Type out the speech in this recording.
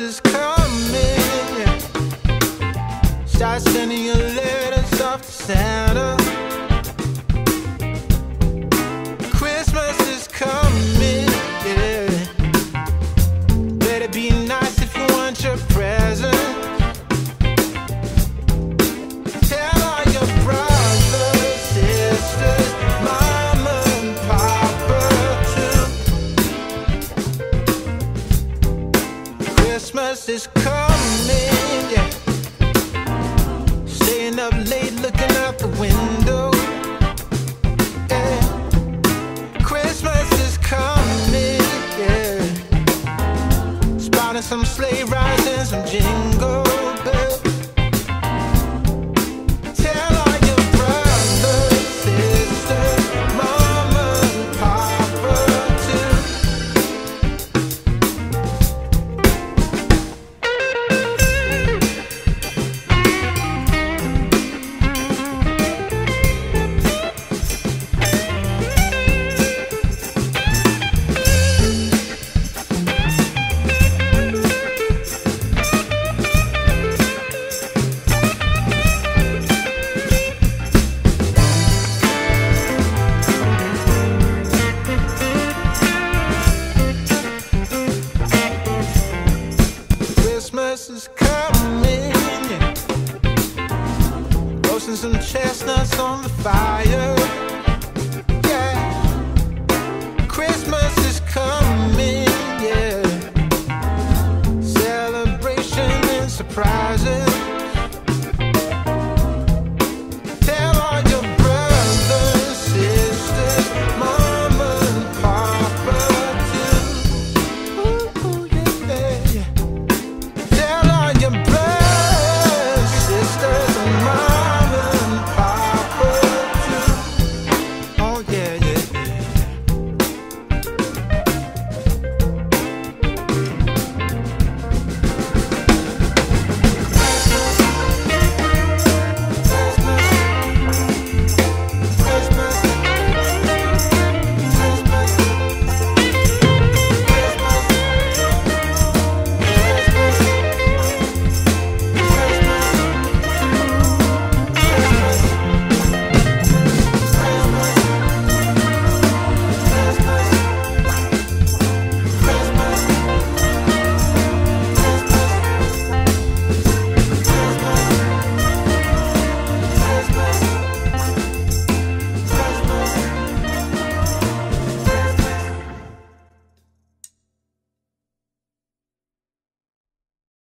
is coming. Start sending your letters off to Santa. Christmas is coming, yeah. Staying up late looking out the window. Yeah. Christmas is coming, yeah. Spotting some sleigh rides Is coming. Roasting some chestnuts on the fire.